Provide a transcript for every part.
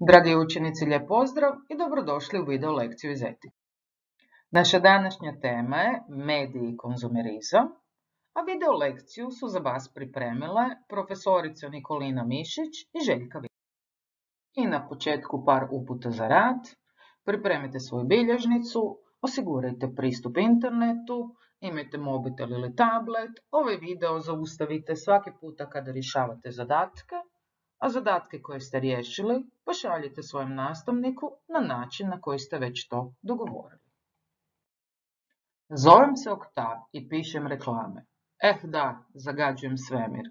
Dragi učenici, lijep pozdrav i dobrodošli u video lekciju iz etike. Naša današnja tema je mediji i konzumerizam, a video lekciju su za vas pripremile profesorica Nikolina Mišić i Željka I na početku par uputa za rad. Pripremite svoju bilježnicu, osigurajte pristup internetu, imajte mobitel ili tablet, ovaj video zaustavite svaki puta kada rješavate zadatke, a zadatke koje ste riješili pošaljite svojem nastavniku na način na koji ste već to dogovorili. Zovem se Oktav i pišem reklame. Eh da, zagađujem svemir.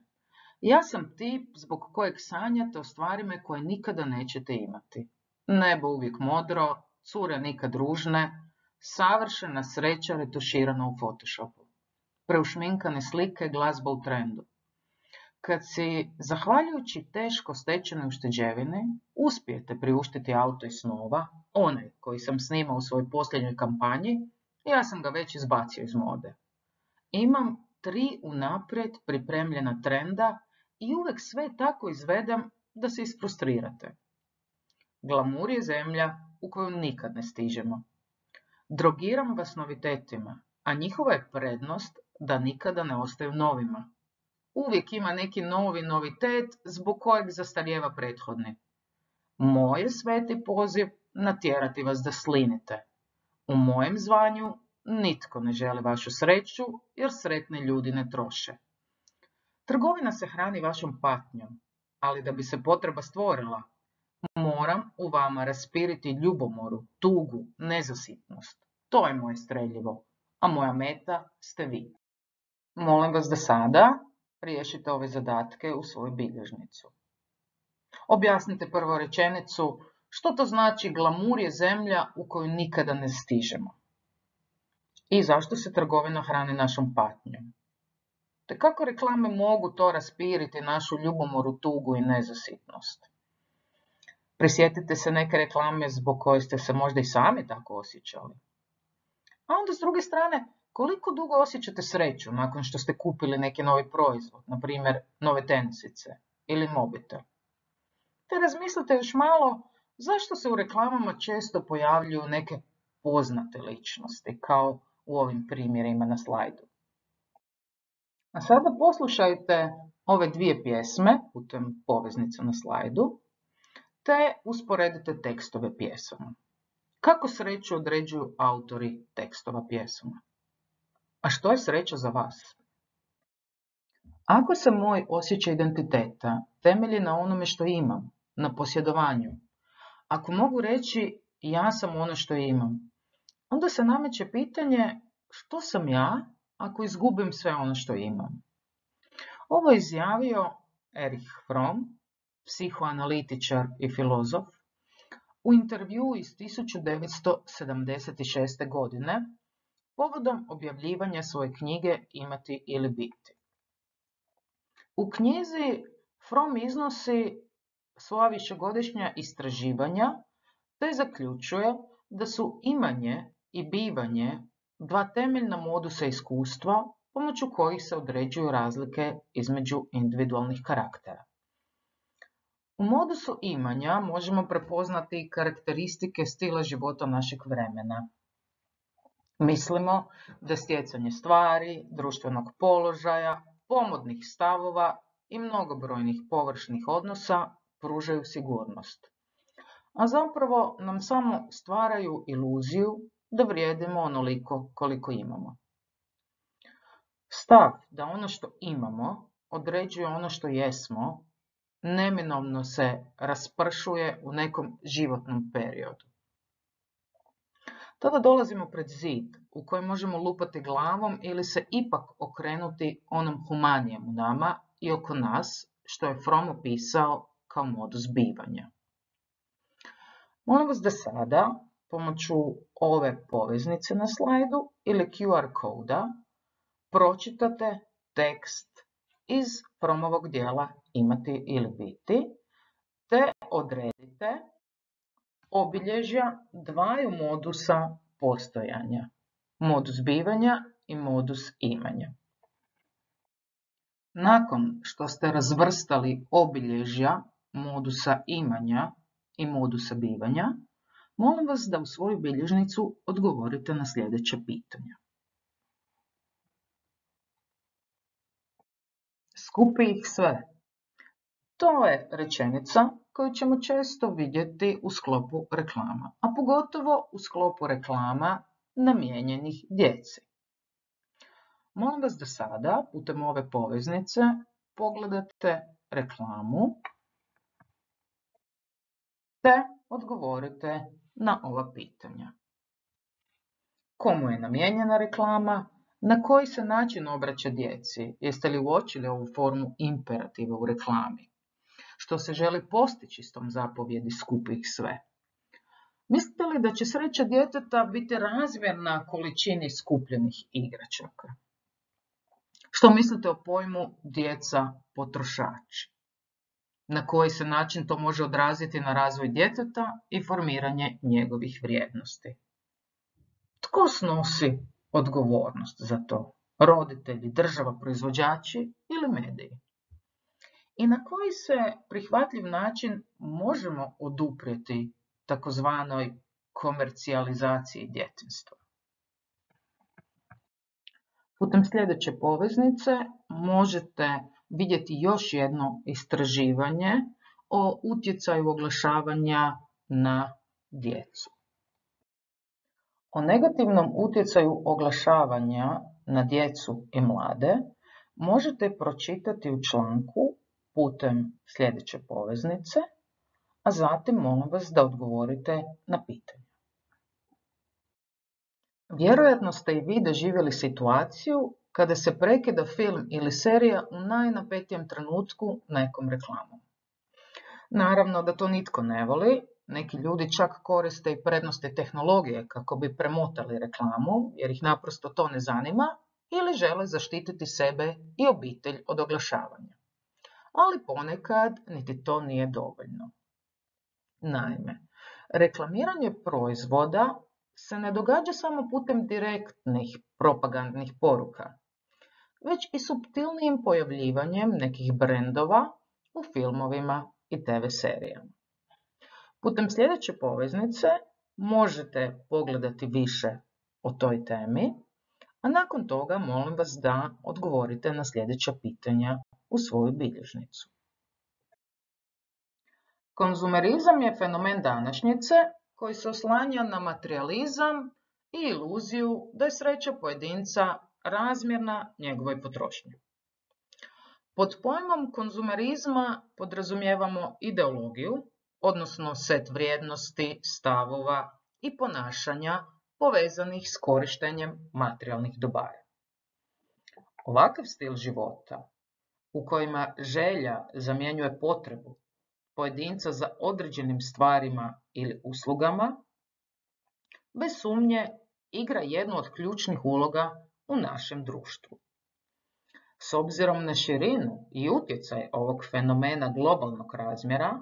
Ja sam tip zbog kojeg sanjate o stvarima koje nikada nećete imati. Nebo uvijek modro, cure nikad ružne, savršena sreća retuširana u Photoshopu. Preušminkane slike, glazba u trendu. Kad si, zahvaljujući teško stečenoj ušteđevini, uspijete priuštiti auto iz snova, onaj koji sam snimao u svojoj posljednjoj kampanji, ja sam ga već izbacio iz mode. Imam tri unaprijed pripremljena trenda i uvijek sve tako izvedem da se isfrustrirate. Glamur je zemlja u koju nikad ne stižemo. Drogiram vas novitetima, a njihova je prednost da nikada ne ostaju novima. Uvijek ima neki novi novitet zbog kojeg zastarijeva prethodni. Moj sveti poziv natjerati vas da slinite. U mojem zvanju nitko ne želi vašu sreću jer sretni ljudi ne troše. Trgovina se hrani vašom patnjom, ali da bi se potreba stvorila, moram u vama raspiriti ljubomoru, tugu, nezasitnost. To je moje streljivo, a moja meta ste vi. Molim vas da sada riješite ove zadatke u svoju bilježnicu. Objasnite prvo rečenicu što to znači glamur je zemlja u koju nikada ne stižemo. I zašto se trgovina hrani našom patnjom. Te kako reklame mogu to raspiriti našu ljubomoru, tugu i nezasitnost. Prisjetite se neke reklame zbog koje ste se možda i sami tako osjećali. A onda s druge strane, koliko dugo osjećate sreću nakon što ste kupili neki novi proizvod, na primjer nove tenisice ili mobitel? Te razmislite još malo zašto se u reklamama često pojavljuju neke poznate ličnosti, kao u ovim primjerima na slajdu. A sada poslušajte ove dvije pjesme putem poveznice na slajdu, te usporedite tekstove pjesama. Kako sreću određuju autori tekstova pjesama? A što je sreća za vas? Ako se moj osjećaj identiteta temelji na onome što imam, na posjedovanju, ako mogu reći ja sam ono što imam, onda se nameće pitanje što sam ja ako izgubim sve ono što imam. Ovo je izjavio Erich Fromm, psihoanalitičar i filozof, u intervju iz 1976. godine povodom objavljivanja svoje knjige Imati ili biti. U knjizi From iznosi svoja višegodišnja istraživanja te zaključuje da su imanje i bivanje dva temeljna modusa iskustva pomoću kojih se određuju razlike između individualnih karaktera. U modusu imanja možemo prepoznati karakteristike stila života našeg vremena, Mislimo da stjecanje stvari, društvenog položaja, pomodnih stavova i mnogobrojnih površnih odnosa pružaju sigurnost. A zapravo nam samo stvaraju iluziju da vrijedimo onoliko koliko imamo. Stav da ono što imamo određuje ono što jesmo, neminovno se raspršuje u nekom životnom periodu. Tada dolazimo pred zid u kojem možemo lupati glavom ili se ipak okrenuti onom humanijem u nama i oko nas, što je From opisao kao modus bivanja. Molim vas da sada, pomoću ove poveznice na slajdu ili QR koda, pročitate tekst iz Fromovog dijela imati ili biti, te odredite obilježja dvaju modusa postojanja, modus bivanja i modus imanja. Nakon što ste razvrstali obilježja modusa imanja i modusa bivanja, molim vas da u svoju bilježnicu odgovorite na sljedeće pitanja. Skupi ih sve. To je rečenica koju ćemo često vidjeti u sklopu reklama, a pogotovo u sklopu reklama namijenjenih djeci. Molim vas da sada putem ove poveznice pogledate reklamu te odgovorite na ova pitanja. Komu je namijenjena reklama? Na koji se način obraća djeci? Jeste li uočili ovu formu imperativa u reklami? Što se želi postići s tom zapovjedi skupih sve? Mislite li da će sreća djeteta biti razmjerna količini skupljenih igračaka? Što mislite o pojmu djeca potrošači? Na koji se način to može odraziti na razvoj djeteta i formiranje njegovih vrijednosti? Tko snosi odgovornost za to? Roditelji, država, proizvođači ili mediji? I na koji se prihvatljiv način možemo oduprijeti takozvanoj komercijalizaciji djetinstva? Putem sljedeće poveznice možete vidjeti još jedno istraživanje o utjecaju oglašavanja na djecu. O negativnom utjecaju oglašavanja na djecu i mlade možete pročitati u članku putem sljedeće poveznice, a zatim molim vas da odgovorite na pitanje. Vjerojatno ste i vi doživjeli situaciju kada se prekida film ili serija u najnapetijem trenutku nekom reklamom. Naravno da to nitko ne voli, neki ljudi čak koriste i prednosti tehnologije kako bi premotali reklamu jer ih naprosto to ne zanima ili žele zaštititi sebe i obitelj od oglašavanja. Ali ponekad niti to nije dovoljno. Naime, reklamiranje proizvoda se ne događa samo putem direktnih propagandnih poruka, već i subtilnijim pojavljivanjem nekih brendova u filmovima i TV serijama. Putem sljedeće poveznice možete pogledati više o toj temi, a nakon toga molim vas da odgovorite na sljedeća pitanja u svoju bilježnicu. Konzumerizam je fenomen današnjice koji se oslanja na materializam i iluziju da je sreća pojedinca razmjerna njegovoj potrošnji. Pod pojmom konzumerizma podrazumijevamo ideologiju, odnosno set vrijednosti, stavova i ponašanja povezanih s korištenjem materijalnih dobara. Ovakav stil života u kojima želja zamjenjuje potrebu pojedinca za određenim stvarima ili uslugama, bez sumnje igra jednu od ključnih uloga u našem društvu. S obzirom na širinu i utjecaj ovog fenomena globalnog razmjera,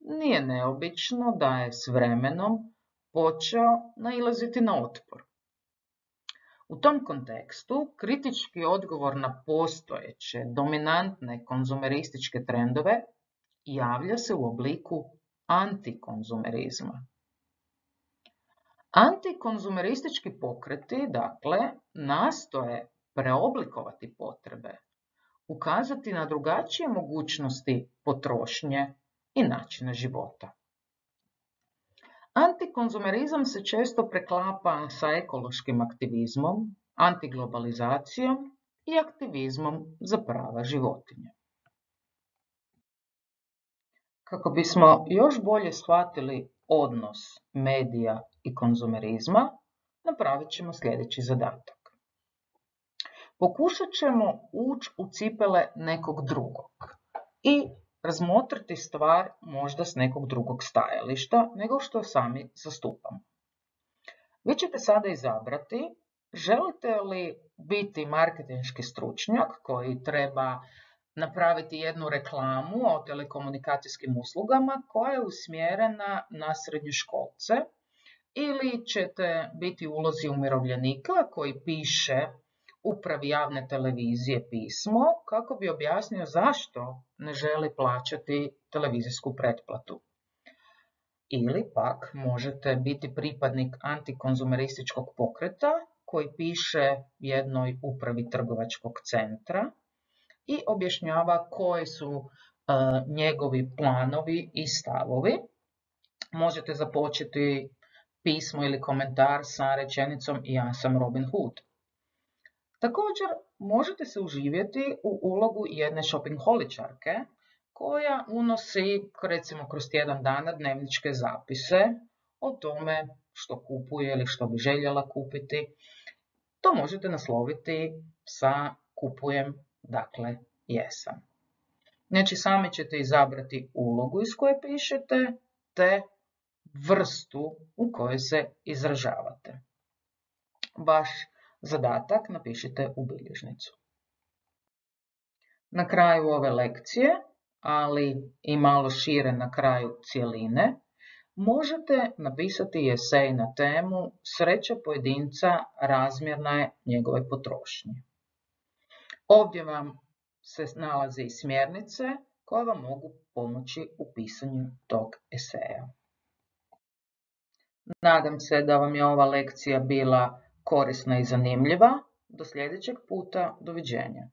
nije neobično da je s vremenom počeo nailaziti na otpor. U tom kontekstu kritički odgovor na postojeće dominantne konzumerističke trendove javlja se u obliku antikonzumerizma. Antikonzumeristički pokreti, dakle, nastoje preoblikovati potrebe, ukazati na drugačije mogućnosti potrošnje i načina života. Antikonzumerizam se često preklapa sa ekološkim aktivizmom, antiglobalizacijom i aktivizmom za prava životinja. Kako bismo još bolje shvatili odnos medija i konzumerizma, napravit ćemo sljedeći zadatak. Pokušat ćemo ući u cipele nekog drugog i razmotriti stvar možda s nekog drugog stajališta nego što sami zastupamo. Vi ćete sada izabrati želite li biti marketinški stručnjak koji treba napraviti jednu reklamu o telekomunikacijskim uslugama koja je usmjerena na srednjoškolce ili ćete biti ulozi umirovljenika koji piše upravi javne televizije pismo kako bi objasnio zašto ne želi plaćati televizijsku pretplatu. ili pak možete biti pripadnik antikonzumerističkog pokreta koji piše jednoj upravi trgovačkog centra i objašnjava koji su e, njegovi planovi i stavovi. Možete započeti pismo ili komentar sa rečenicom ja sam Robin Hood. Također možete se uživjeti u ulogu jedne holičarke koja unosi recimo kroz tjedan dana dnevničke zapise o tome što kupuje ili što bi željela kupiti. To možete nasloviti sa kupujem, dakle jesam. Znači sami ćete izabrati ulogu iz koje pišete te vrstu u kojoj se izražavate. Vaš zadatak napišite u bilježnicu. Na kraju ove lekcije, ali i malo šire na kraju cijeline, možete napisati esej na temu Sreća pojedinca razmjerna je njegove potrošnje. Ovdje vam se nalaze i smjernice koje vam mogu pomoći u pisanju tog eseja. Nadam se da vam je ova lekcija bila korisna i zanimljiva. Do sljedećeg puta, doviđenja.